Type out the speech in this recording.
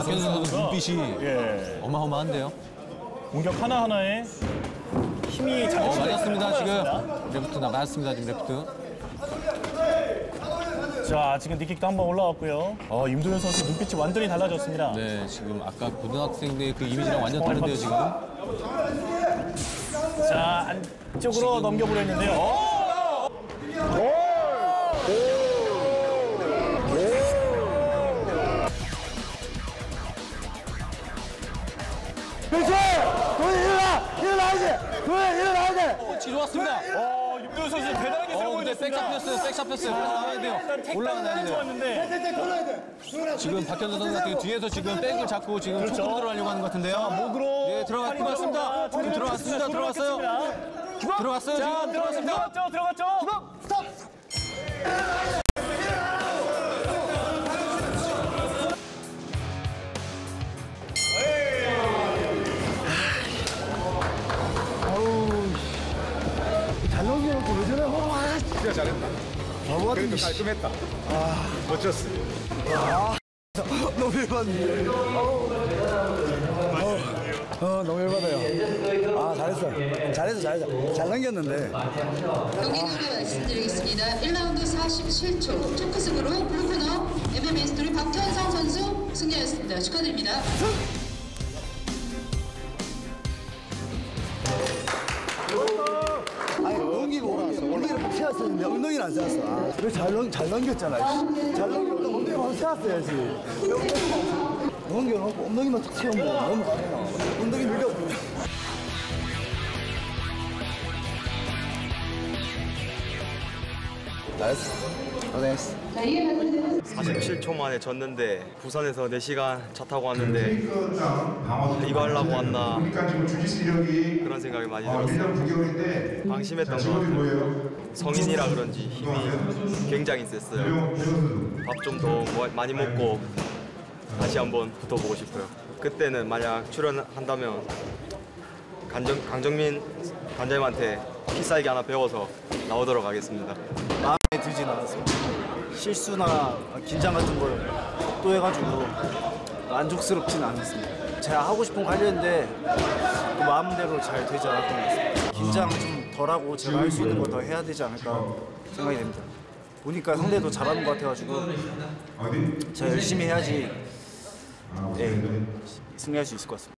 박현수 선수 눈빛이 예. 어마어마한데요. 공격 하나하나에 힘이 어, 정타가 맞았습니다. 지금. 레프트 나 맞았습니다, 지금 레프트. 자, 지금 knee kick도 한번 올라왔고요. 어, 임도현 선수 눈빛이 완전히 달라졌습니다. 네, 지금 아까 고등학생들의 그 이미지랑 완전 다른데요, 지금. 자, 안쪽으로 넘겨보려 했는데요. 어? 그렇지! 도현 일어나! 일어나야지! 도현 일어나야 돼! 치 좋았습니다. 어, 임도현 선수 대단하게 어, 세고 근데 백 있습니다. 잡혔어요, 백 잡혔어요. 올라가야 돼요. 올라가야 택당은 돼요. 좋았는데 지금 박현수 선수 같은 경우 뒤에서 지금 백을 잡고 지금 그렇죠. 초크로 들어가려고 하는 것 같은데요. 목으로 네, 들어갔, 들어갔습니다. 지금 들어갔습니다. 들어갔어요. 들어갔어요. 자, 지금 들어갔습니다. 들어갔죠, 들어갔죠. 잘 진짜 잘했다. 바보 같은 그래도 게. 깔끔했다. 아, 멋졌어. 너무 열받네. 어, 어, 너무 열받아요. 아, 잘했어. 잘했어, 잘했어. 잘 넘겼는데. 경기 결과 말씀드리겠습니다. 1라운드 47초 초크승으로 블루코너 MMA 스토리 박현성 선수 승리하였습니다. 축하드립니다. 세웠었는데 엉덩이를 안 세웠어. 아, 잘, 넘, 잘 넘겼잖아. 씨. 잘 넘겼다 엉덩이 만 세웠어야지. 넘겨놓고 엉덩이만 탁 세우면 넘어가잖아. 엉덩이. 잘했어. 고생했어. 47초 만에 졌는데 부산에서 4시간 차 타고 왔는데 이거 하려고 왔나 그런 생각이 많이 어, 들었어요. 1년 9개월인데 방심했던 것 같아요? 성인이라 그런지 힘이 굉장히 셌어요. 밥 좀 더 많이 먹고 다시 한번 붙어보고 싶어요. 그때는 만약 출연한다면 강정, 강정민 관장님한테 필살기 하나 배워서 나오도록 하겠습니다 마음에 들진 않았습니다. 실수나 긴장 같은 걸 또 해가지고 만족스럽진 않았습니다. 제가 하고 싶은 거 하려는데 또 마음대로 잘 되지 않았던 것 같습니다. 긴장 좀 덜하고 제가 할 수 있는 거 더 해야 되지 않을까 생각이 됩니다. 보니까 상대도 잘하는 것 같아가지고 제가 열심히 해야지 예, 승리할 수 있을 것 같습니다.